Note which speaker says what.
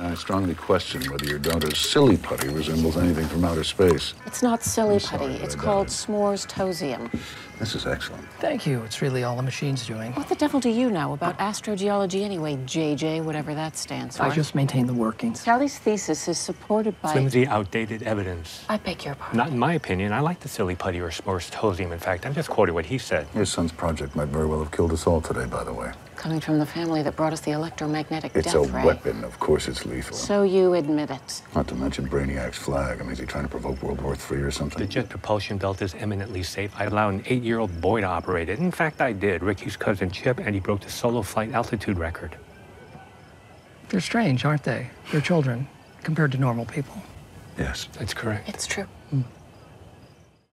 Speaker 1: I strongly question whether your daughter's silly putty resembles anything from outer space.
Speaker 2: It's not silly
Speaker 1: sorry,
Speaker 2: putty. It's called
Speaker 1: it.
Speaker 2: s'mores tosium.
Speaker 1: This is excellent.
Speaker 3: Thank you. It's really all the machine's doing.
Speaker 2: What the devil do you know about astrogeology anyway, JJ, whatever that stands for?
Speaker 3: I just maintain the workings.
Speaker 2: Sally's thesis is supported by.
Speaker 4: Flimsy, outdated evidence.
Speaker 2: I beg your pardon.
Speaker 4: Not in my opinion. I like the silly putty or s'mores tosium. In fact, I'm just quoting what he said.
Speaker 1: Your son's project might very well have killed us all today, by the way.
Speaker 2: Coming from the family that brought us the electromagnetic
Speaker 1: It's
Speaker 2: death
Speaker 1: a
Speaker 2: ray.
Speaker 1: weapon. Of course it's lethal.
Speaker 2: So you admit it.
Speaker 1: Not to mention Brainiac's flag. I mean, is he trying to provoke World War III or something?
Speaker 4: The jet propulsion belt is eminently safe. I allowed an eight-year-old boy to operate it. In fact, I did. Ricky's cousin Chip, and he broke the solo flight altitude record.
Speaker 3: They're strange, aren't they? They're children compared to normal people.
Speaker 1: Yes.
Speaker 4: That's correct.
Speaker 2: It's true.
Speaker 3: Mm.